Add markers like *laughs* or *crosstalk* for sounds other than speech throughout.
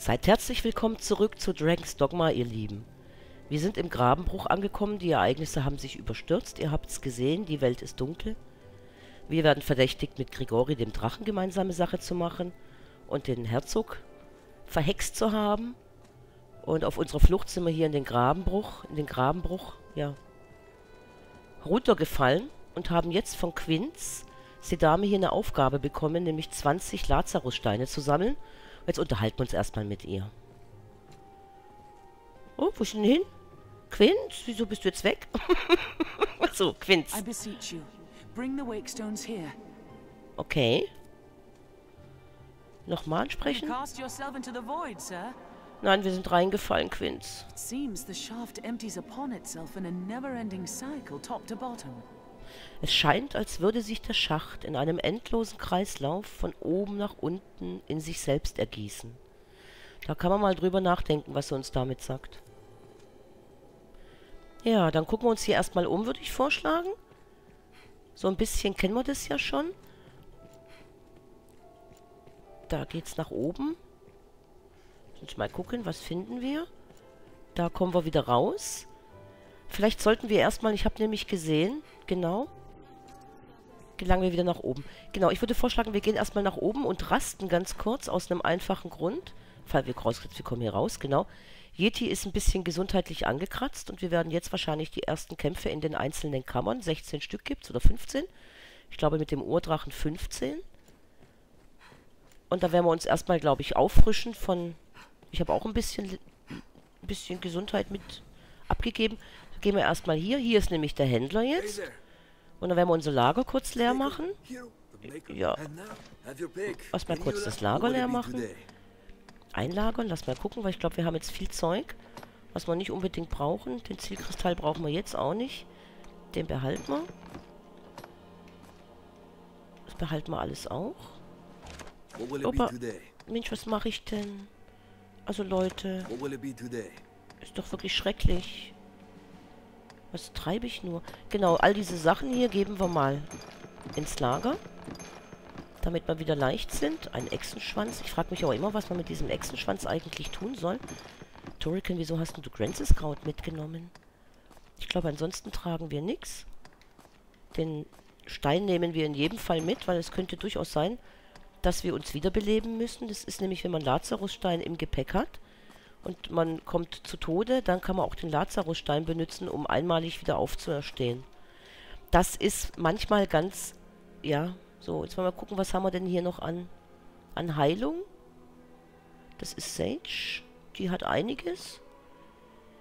Seid herzlich willkommen zurück zu Dragon's Dogma, ihr Lieben. Wir sind im Grabenbruch angekommen, die Ereignisse haben sich überstürzt, ihr habt's gesehen, die Welt ist dunkel. Wir werden verdächtigt, mit Grigori dem Drachen gemeinsame Sache zu machen und den Herzog verhext zu haben. Und auf unserer Flucht sind wir hier in den Grabenbruch, in den Grabenbruch, ja, runtergefallen und haben jetzt von Quinz, die Dame, hier eine Aufgabe bekommen, nämlich 20 Lazarussteine zu sammeln Jetzt unterhalten wir uns erstmal mit ihr. Oh, wo ist denn hin? Quinz, wieso bist du jetzt weg? *laughs* so, Quinz. Okay. Nochmal ansprechen? Nein, wir sind reingefallen, Quinz. It seems the shaft empties upon itself in a never-ending cycle, top to bottom. Es scheint, als würde sich der Schacht in einem endlosen Kreislauf von oben nach unten in sich selbst ergießen. Da kann man mal drüber nachdenken, was er uns damit sagt. Ja, dann gucken wir uns hier erstmal um, würde ich vorschlagen. So ein bisschen kennen wir das ja schon. Da geht's nach oben. Jetzt mal gucken, was finden wir. Da kommen wir wieder raus. Vielleicht sollten wir erstmal, ich habe nämlich gesehen, genau, gelangen wir wieder nach oben. Genau, ich würde vorschlagen, wir gehen erstmal nach oben und rasten ganz kurz aus einem einfachen Grund. Fall wir rauskriegt, wir kommen hier raus, genau. Yeti ist ein bisschen gesundheitlich angekratzt und wir werden jetzt wahrscheinlich die ersten Kämpfe in den einzelnen Kammern, 16 Stück gibt es oder 15. Ich glaube mit dem Urdrachen 15. Und da werden wir uns erstmal, glaube ich, auffrischen von... Ich habe auch ein bisschen, ein bisschen Gesundheit mit abgegeben. Gehen wir erstmal hier. Hier ist nämlich der Händler jetzt. Und dann werden wir unser Lager kurz leer machen. Ja. Lass mal kurz das Lager leer machen. Einlagern. Lass mal gucken, weil ich glaube, wir haben jetzt viel Zeug, was wir nicht unbedingt brauchen. Den Zielkristall brauchen wir jetzt auch nicht. Den behalten wir. Das behalten wir alles auch. Opa, Mensch, was mache ich denn? Also Leute, ist doch wirklich schrecklich. Was treibe ich nur? Genau, all diese Sachen hier geben wir mal ins Lager. Damit wir wieder leicht sind. Ein Echsenschwanz. Ich frage mich aber immer, was man mit diesem Echsenschwanz eigentlich tun soll. Turrican, wieso hast du Grances Kraut mitgenommen? Ich glaube, ansonsten tragen wir nichts. Den Stein nehmen wir in jedem Fall mit, weil es könnte durchaus sein, dass wir uns wiederbeleben müssen. Das ist nämlich, wenn man Lazarusstein im Gepäck hat und man kommt zu Tode, dann kann man auch den Lazarusstein benutzen, um einmalig wieder aufzuerstehen. Das ist manchmal ganz, ja, so, jetzt wollen wir gucken, was haben wir denn hier noch an, an Heilung. Das ist Sage, die hat einiges.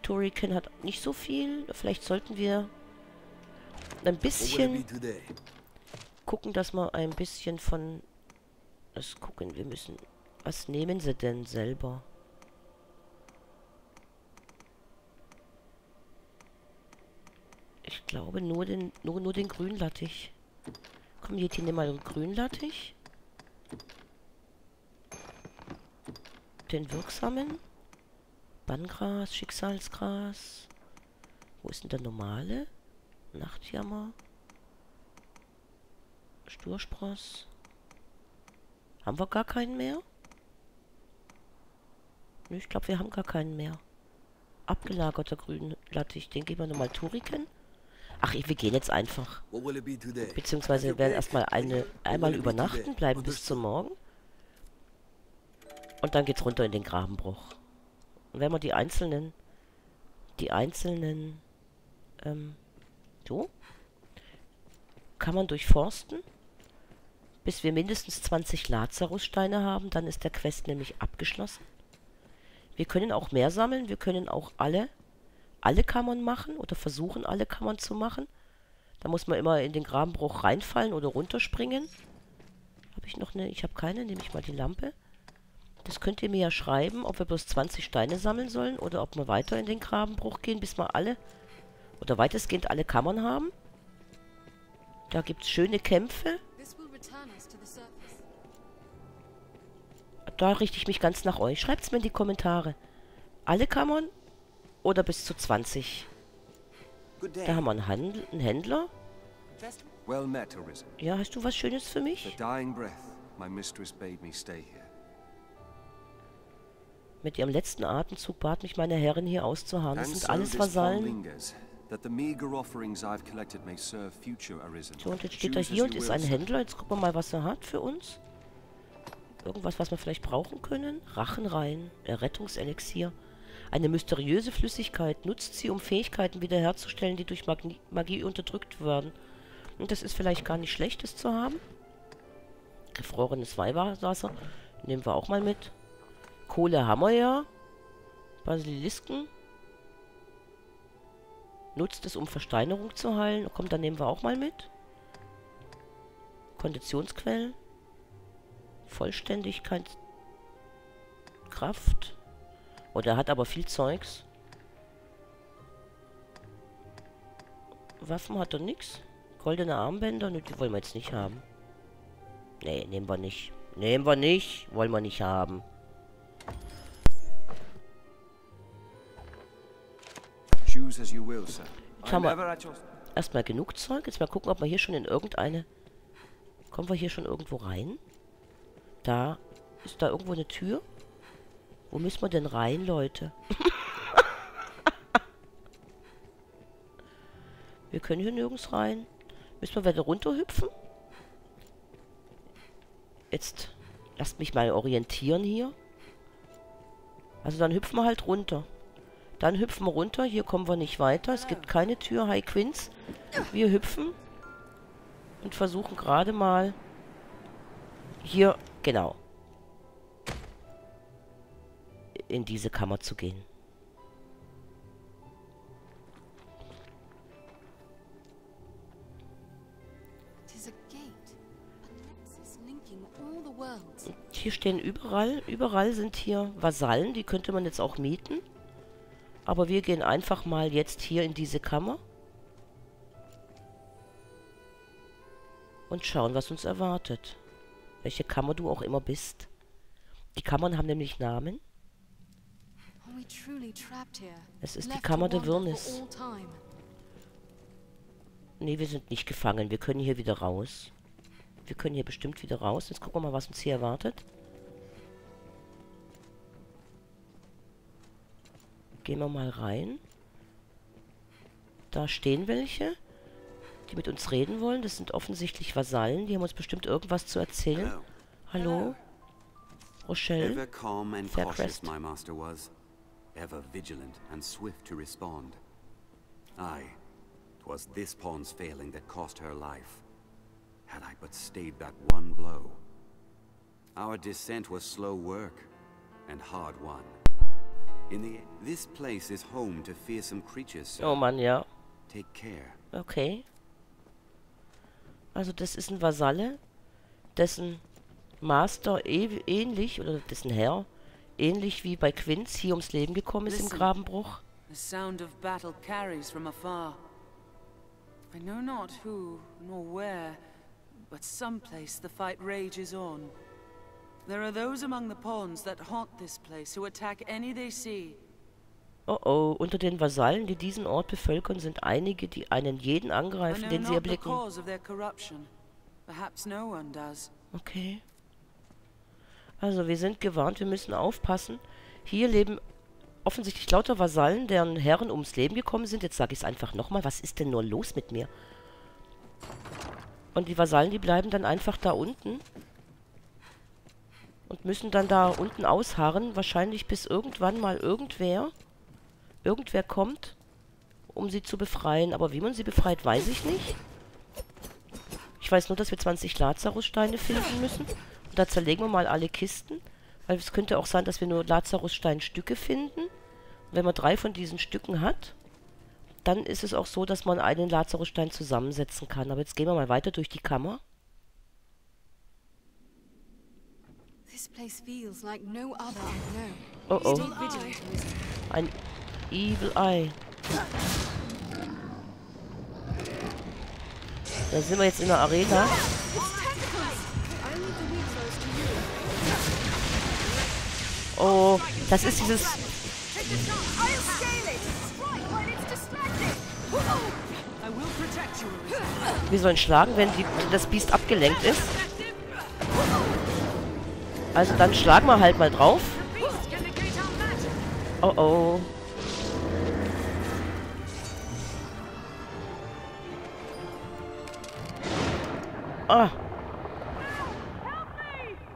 Toriken hat nicht so viel. Vielleicht sollten wir ein bisschen gucken, dass wir ein bisschen von... Das gucken, wir müssen... Was nehmen sie denn selber? Ich glaube nur den, nur, nur den Grünlattich. Komm, Yeti, nimm mal den Grünlattich. Den wirksamen. Banngras, Schicksalsgras. Wo ist denn der normale? Nachtjammer. Sturspross. Haben wir gar keinen mehr? Nö, ich glaube, wir haben gar keinen mehr. Abgelagerter Grünlattich. Den geben wir nochmal Turiken. Ach, wir gehen jetzt einfach. Beziehungsweise wir werden erstmal eine, einmal übernachten, bleiben bis zum Morgen. Und dann geht's runter in den Grabenbruch. Und wenn wir die einzelnen, die einzelnen, ähm, so, kann man durchforsten, bis wir mindestens 20 Lazarussteine haben, dann ist der Quest nämlich abgeschlossen. Wir können auch mehr sammeln, wir können auch alle alle Kammern machen oder versuchen alle Kammern zu machen. Da muss man immer in den Grabenbruch reinfallen oder runterspringen. Habe ich noch eine? Ich habe keine. Nehme ich mal die Lampe. Das könnt ihr mir ja schreiben, ob wir bloß 20 Steine sammeln sollen oder ob wir weiter in den Grabenbruch gehen, bis wir alle oder weitestgehend alle Kammern haben. Da gibt es schöne Kämpfe. Da richte ich mich ganz nach euch. Schreibt es mir in die Kommentare. Alle Kammern oder bis zu 20. Da haben wir einen, Handl einen Händler. Ja, hast du was Schönes für mich? Mit ihrem letzten Atemzug bat mich meine Herrin hier auszuharren. Das sind alles Vasallen. So, und jetzt steht er hier und ist ein Händler. Jetzt gucken wir mal, was er hat für uns. Irgendwas, was wir vielleicht brauchen können. Rachenrein, Errettungselixier. Eine mysteriöse Flüssigkeit. Nutzt sie, um Fähigkeiten wiederherzustellen, die durch Magie, Magie unterdrückt werden. Und das ist vielleicht gar nicht schlecht, das zu haben. Gefrorenes Weihwasser. Nehmen wir auch mal mit. Kohle haben wir ja. Basilisken. Nutzt es, um Versteinerung zu heilen. Kommt, dann nehmen wir auch mal mit. Konditionsquellen. Vollständigkeit. Kraft. Oh, der hat aber viel Zeugs. Waffen hat er nix. Goldene Armbänder, ne, die wollen wir jetzt nicht haben. Nee, nehmen wir nicht. Nehmen wir nicht. Wollen wir nicht haben. Jetzt haben wir erstmal genug Zeug. Jetzt mal gucken, ob wir hier schon in irgendeine... Kommen wir hier schon irgendwo rein? Da. Ist da irgendwo eine Tür? Wo müssen wir denn rein, Leute? *laughs* wir können hier nirgends rein. Müssen wir wieder runterhüpfen? Jetzt lasst mich mal orientieren hier. Also dann hüpfen wir halt runter. Dann hüpfen wir runter. Hier kommen wir nicht weiter. Es gibt keine Tür. Hi, Quinz. Wir hüpfen. Und versuchen gerade mal... Hier, genau. In diese Kammer zu gehen. Hier stehen überall, überall sind hier Vasallen, die könnte man jetzt auch mieten. Aber wir gehen einfach mal jetzt hier in diese Kammer. Und schauen, was uns erwartet. Welche Kammer du auch immer bist. Die Kammern haben nämlich Namen. Es ist die Kammer der Wirrnis. Nee, wir sind nicht gefangen. Wir können hier wieder raus. Wir können hier bestimmt wieder raus. Jetzt gucken wir mal, was uns hier erwartet. Gehen wir mal rein. Da stehen welche, die mit uns reden wollen. Das sind offensichtlich Vasallen. Die haben uns bestimmt irgendwas zu erzählen. Hallo? Rochelle? Calm and cautious my master was. Ever vigilant and swift to respond. Aye, twas this pawn's failing that cost her life. Had I but stayed that one blow. Our descent was slow work and hard won. In the this place is home to fearsome creatures. Sir. Oh Mann, ja. Take care. Okay. Also das ist ein Vasalle, dessen Master ähnlich oder dessen Herr ähnlich wie bei Quinz hier ums Leben gekommen ist Listen, im Grabenbruch. The sound of battle carries from afar. I know not who nor where, but someplace the fight rages on. There are those among the pawns that haunt this place who attack any they see. Oh oh, unter den Vasallen, die diesen Ort bevölkern, sind einige, die einen jeden angreifen, den sie erblicken. Okay. Also, wir sind gewarnt, wir müssen aufpassen. Hier leben offensichtlich lauter Vasallen, deren Herren ums Leben gekommen sind. Jetzt sage ich es einfach nochmal. Was ist denn nur los mit mir? Und die Vasallen, die bleiben dann einfach da unten. Und müssen dann da unten ausharren. Wahrscheinlich bis irgendwann mal irgendwer, irgendwer kommt, um sie zu befreien. Aber wie man sie befreit, weiß ich nicht. Ich weiß nur, dass wir 20 Lazarussteine finden müssen. Da zerlegen wir mal alle Kisten. Weil es könnte auch sein, dass wir nur Lazarussteinstücke finden. Und wenn man drei von diesen Stücken hat, dann ist es auch so, dass man einen Lazarusstein zusammensetzen kann. Aber jetzt gehen wir mal weiter durch die Kammer. Oh oh. Ein Evil Eye. Da sind wir jetzt in der Arena. Das ist dieses... Wir sollen schlagen, wenn die, das Biest abgelenkt ist. Also dann schlagen wir halt mal drauf. Oh oh. Ah.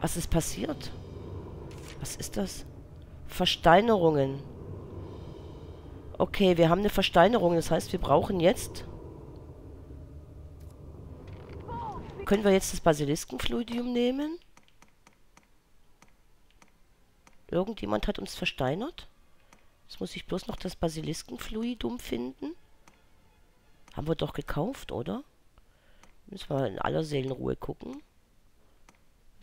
Was ist passiert? Was ist das? Versteinerungen. Okay, wir haben eine Versteinerung. Das heißt, wir brauchen jetzt... Können wir jetzt das Basiliskenfluidium nehmen? Irgendjemand hat uns versteinert. Jetzt muss ich bloß noch das Basiliskenfluidum finden. Haben wir doch gekauft, oder? Müssen wir in aller Seelenruhe gucken.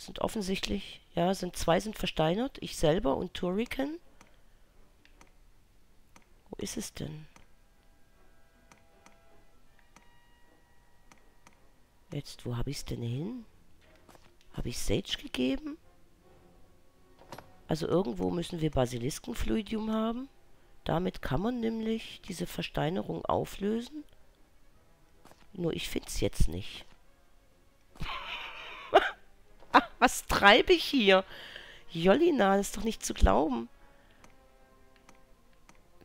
Sind offensichtlich, ja, sind zwei sind versteinert. Ich selber und Turrican. Wo ist es denn? Jetzt, wo habe ich es denn hin? Habe ich Sage gegeben? Also irgendwo müssen wir Basiliskenfluidium haben. Damit kann man nämlich diese Versteinerung auflösen. Nur ich finde es jetzt nicht. Ach, was treibe ich hier? Jolina, das ist doch nicht zu glauben.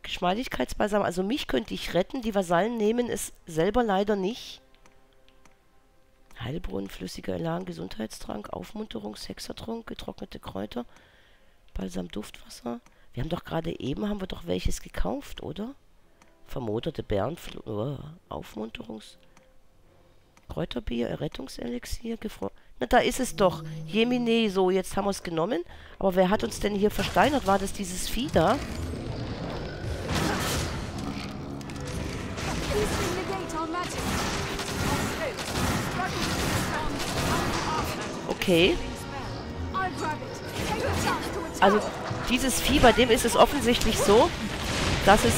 Geschmeidigkeitsbalsam. Also mich könnte ich retten. Die Vasallen nehmen es selber leider nicht. Heilbrunnen, flüssiger Elan, Gesundheitstrank, Aufmunterungshexertrunk, getrocknete Kräuter. Balsam Duftwasser. Wir haben doch gerade eben, haben wir doch welches gekauft, oder? Vermoderte Bärenfl... Oh, Aufmunterungs... Kräuterbier, Errettungselixier, gefroren... Na, da ist es doch. Jemine, so, jetzt haben wir es genommen. Aber wer hat uns denn hier versteinert? War das dieses Vieh da? Okay. Also dieses Vieh, bei dem ist es offensichtlich so, dass es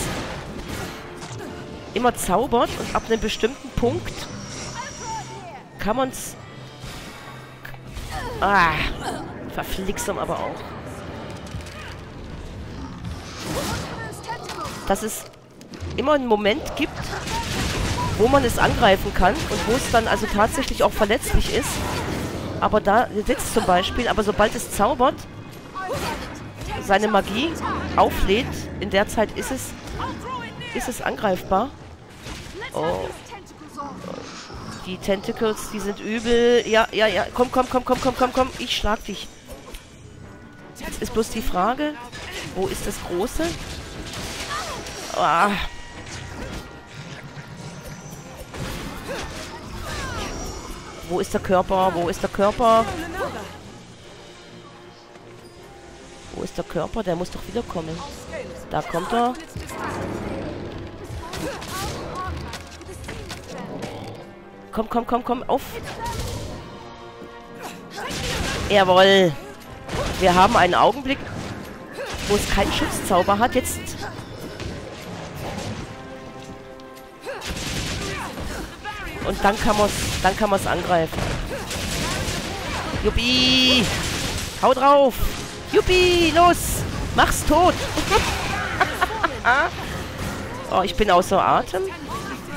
immer zaubert und ab einem bestimmten Punkt kann man es... Ah, verflixern aber auch. Dass es immer einen Moment gibt, wo man es angreifen kann und wo es dann also tatsächlich auch verletzlich ist. Aber da sitzt zum Beispiel, aber sobald es zaubert, seine Magie auflädt, in der Zeit ist es, ist es angreifbar. Oh. Die Tentacles, die sind übel. Ja, ja, ja. Komm, komm, komm, komm, komm, komm, komm. Ich schlag dich. Jetzt ist bloß die Frage, wo ist das Große? Ah. Wo ist der Körper? Wo ist der Körper? Wo ist der Körper? Der muss doch wiederkommen. Da kommt er. Komm, komm, komm, komm, auf. Jawohl. Wir haben einen Augenblick, wo es keinen Schutzzauber hat. Jetzt... Und dann kann man dann kann man es angreifen. Juppie! Hau drauf! Juppie! Los! Mach's tot! oh, *laughs* ich bin außer Atem.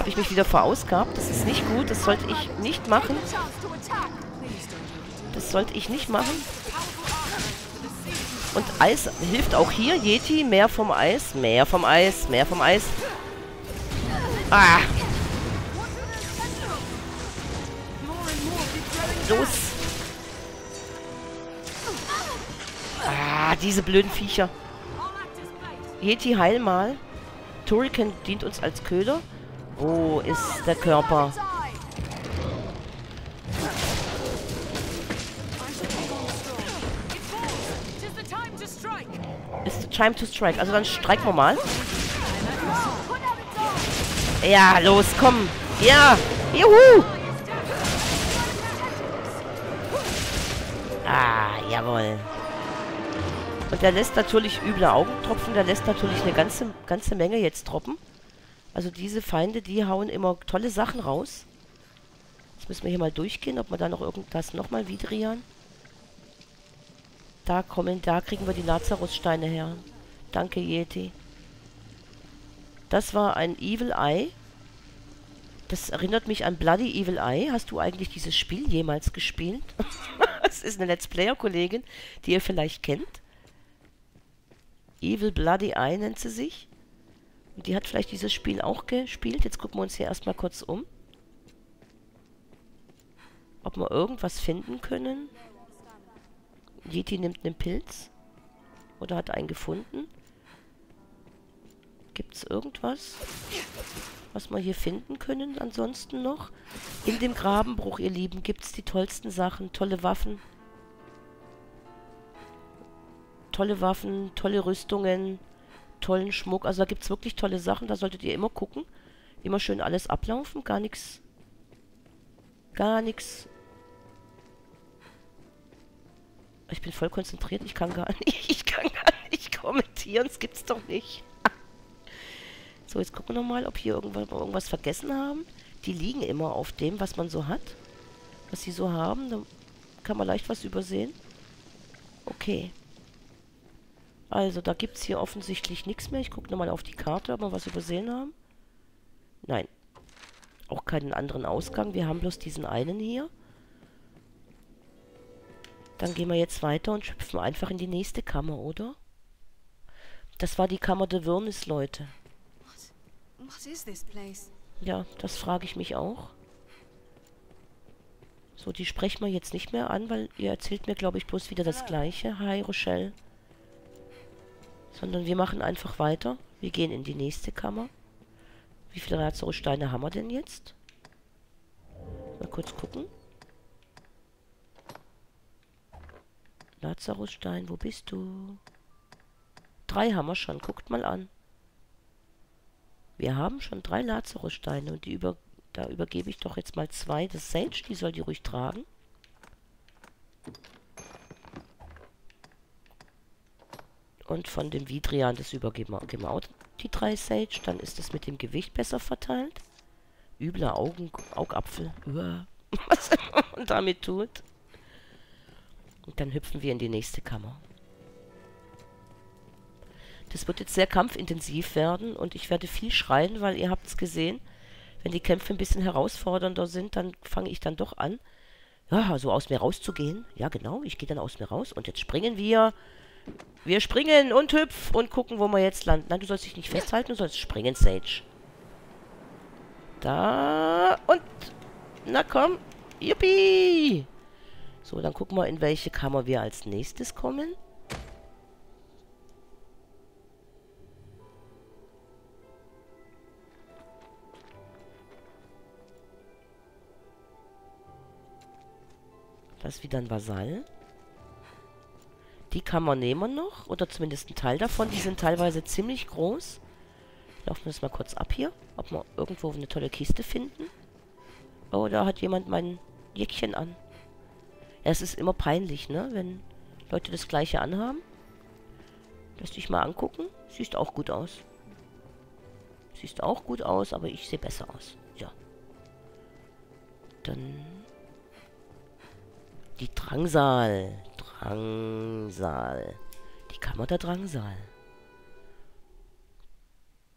Habe ich mich wieder verausgabt. Das ist nicht gut. Das sollte ich nicht machen. Das sollte ich nicht machen. Und Eis hilft auch hier. Yeti, mehr vom Eis. Mehr vom Eis. Mehr vom Eis. Ah! Los! Ah, diese blöden Viecher. Yeti, heil mal. Turrican dient uns als Köder. Wo ist der Körper? Ist time to strike. Also dann streiken wir mal. Ja, los, komm. Ja. Juhu. Ah, jawohl. Und der lässt natürlich üble Augentropfen. Der lässt natürlich eine ganze, ganze Menge jetzt droppen. Also diese Feinde, die hauen immer tolle Sachen raus. Jetzt müssen wir hier mal durchgehen, ob wir da noch irgendwas nochmal vidrieren. Da kommen, da kriegen wir die Lazarussteine her. Danke, Yeti. Das war ein Evil Eye. Das erinnert mich an Bloody Evil Eye. Hast du eigentlich dieses Spiel jemals gespielt? *laughs* das ist eine Let's Player-Kollegin, die ihr vielleicht kennt. Evil Bloody Eye nennt sie sich. Die hat vielleicht dieses Spiel auch gespielt. Jetzt gucken wir uns hier erstmal kurz um. Ob wir irgendwas finden können. Yeti nimmt einen Pilz. Oder hat einen gefunden. Gibt es irgendwas, was wir hier finden können ansonsten noch? In dem Grabenbruch, ihr Lieben, gibt es die tollsten Sachen. Tolle Waffen. Tolle Waffen, tolle Rüstungen, tollen Schmuck. Also da gibt es wirklich tolle Sachen. Da solltet ihr immer gucken. Immer schön alles ablaufen. Gar nichts. Gar nichts. Ich bin voll konzentriert. Ich kann gar *laughs* nicht. Ich kann gar nicht kommentieren. Das gibt's doch nicht. *laughs* So, jetzt gucken wir nochmal, ob hier irgendwas, irgendwas vergessen haben. Die liegen immer auf dem, was man so hat. Was sie so haben. Da kann man leicht was übersehen. Okay. Also, da gibt es hier offensichtlich nichts mehr. Ich gucke nochmal auf die Karte, ob wir was übersehen haben. Nein. Auch keinen anderen Ausgang. Wir haben bloß diesen einen hier. Dann gehen wir jetzt weiter und schöpfen einfach in die nächste Kammer, oder? Das war die Kammer der Wirnis, Leute. Ja, das frage ich mich auch. So, die sprechen wir jetzt nicht mehr an, weil ihr erzählt mir, glaube ich, bloß wieder das Gleiche. Hi, Rochelle. Sondern wir machen einfach weiter. Wir gehen in die nächste Kammer. Wie viele Lazarussteine haben wir denn jetzt? Mal kurz gucken. Lazarusstein, wo bist du? Drei haben wir schon. Guckt mal an. Wir haben schon drei Lazarussteine und die über, da übergebe ich doch jetzt mal zwei. Das Sage, die soll die ruhig tragen. Und von dem Vidrian, das auch die drei Sage. Dann ist es mit dem Gewicht besser verteilt. Übler Augen, Augapfel. *laughs* Was man *laughs* damit tut. Und dann hüpfen wir in die nächste Kammer. Das wird jetzt sehr kampfintensiv werden und ich werde viel schreien, weil ihr habt es gesehen, wenn die Kämpfe ein bisschen herausfordernder sind, dann fange ich dann doch an, ja, so aus mir rauszugehen. Ja, genau, ich gehe dann aus mir raus und jetzt springen wir. Wir springen und hüpf und gucken, wo wir jetzt landen. Nein, du sollst dich nicht festhalten, du sollst springen, Sage. Da und... Na komm, Yippie! So, dann gucken wir, in welche Kammer wir als nächstes kommen. Das ist wieder ein Vasall. Die kann man nehmen noch. Oder zumindest ein Teil davon. Die sind teilweise ziemlich groß. Laufen wir das mal kurz ab hier. Ob wir irgendwo eine tolle Kiste finden. Oh, da hat jemand mein Jäckchen an. Ja, es ist immer peinlich, ne? Wenn Leute das gleiche anhaben. Lass dich mal angucken. Siehst auch gut aus. Siehst auch gut aus, aber ich sehe besser aus. Ja. Dann die Drangsal. Drangsal. Die Kammer der Drangsal.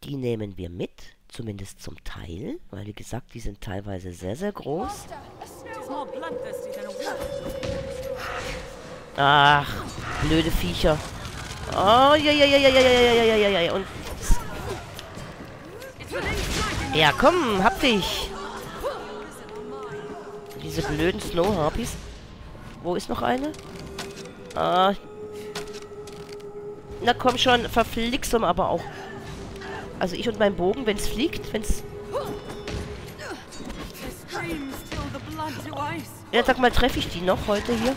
Die nehmen wir mit, zumindest zum Teil, weil wie gesagt, die sind teilweise sehr, sehr groß. Ach, blöde Viecher. Oh, ja, ja, ja, ja, ja, ja, ja, ja, ja, ja, und... Ja, komm, hab dich. Diese blöden Snow Harpies. Wo ist noch eine? Ah. Na komm schon, verflixum aber auch. Also ich und mein Bogen, wenn es fliegt, wenn es... Ja, sag mal, treffe ich die noch heute hier?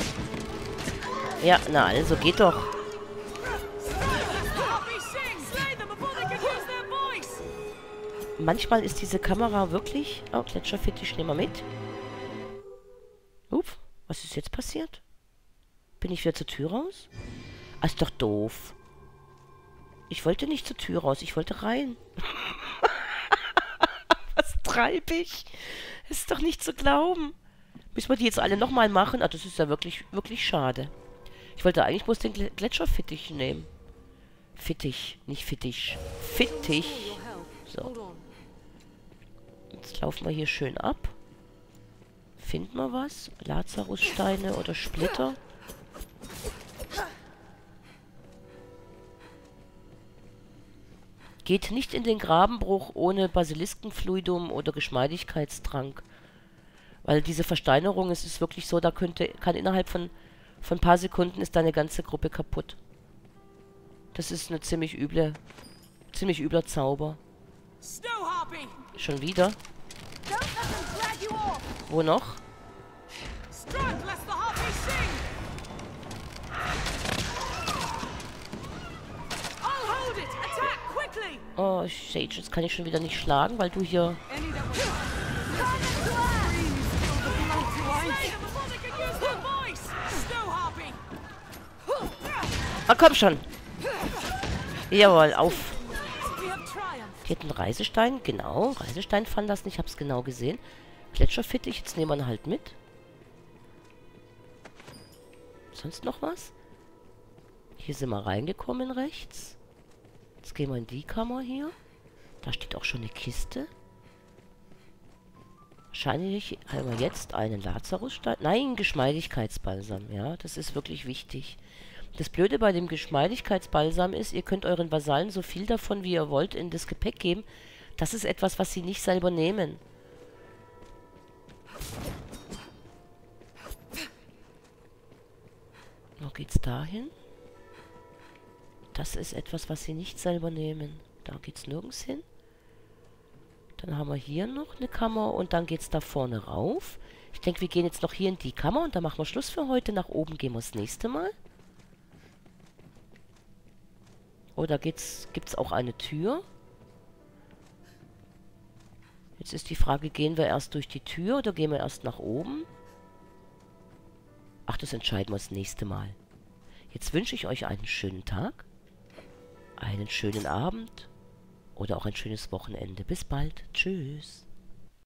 Ja, na also, geht doch. Manchmal ist diese Kamera wirklich... Oh, Gletscherfetisch nehmen wir mit. Ups. Was ist jetzt passiert? Bin ich wieder zur Tür raus? Ah, ist doch doof. Ich wollte nicht zur Tür raus, ich wollte rein. *laughs* Was treibe ich? ist doch nicht zu glauben. Müssen wir die jetzt alle nochmal machen? Ah, das ist ja wirklich, wirklich schade. Ich wollte eigentlich bloß den Gletscherfittich nehmen. Fittich, nicht Fittich. Fittich. So. Jetzt laufen wir hier schön ab. Finden wir was? Lazarussteine oder Splitter? Geht nicht in den Grabenbruch ohne Basiliskenfluidum oder Geschmeidigkeitstrank. Weil diese Versteinerung, es ist wirklich so, da könnte, kann innerhalb von, von ein paar Sekunden ist deine ganze Gruppe kaputt. Das ist eine ziemlich üble, ziemlich übler Zauber. Schon wieder? Wo noch? Oh, Sage, jetzt kann ich schon wieder nicht schlagen, weil du hier... Ah, komm schon. Jawohl, auf. Hier hat ein Reisestein, genau. Reisestein fand das nicht, ich hab's genau gesehen. Gletscherfittich, jetzt nehmen wir ihn halt mit. Sonst noch was? Hier sind wir reingekommen rechts. Jetzt gehen wir in die Kammer hier. Da steht auch schon eine Kiste. Wahrscheinlich haben wir jetzt einen Lazarusstein. Nein, Geschmeidigkeitsbalsam. Ja, das ist wirklich wichtig. Das Blöde bei dem Geschmeidigkeitsbalsam ist, ihr könnt euren Vasallen so viel davon, wie ihr wollt, in das Gepäck geben. Das ist etwas, was sie nicht selber nehmen. Wo geht's dahin? Das ist etwas, was sie nicht selber nehmen. Da geht's nirgends hin. Dann haben wir hier noch eine Kammer und dann geht's da vorne rauf. Ich denke, wir gehen jetzt noch hier in die Kammer und dann machen wir Schluss für heute. Nach oben gehen wir das nächste Mal. Oh, da geht's, gibt's auch eine Tür. Jetzt ist die Frage, gehen wir erst durch die Tür oder gehen wir erst nach oben? Ach, das entscheiden wir das nächste Mal. Jetzt wünsche ich euch einen schönen Tag einen schönen Abend oder auch ein schönes Wochenende. Bis bald. Tschüss.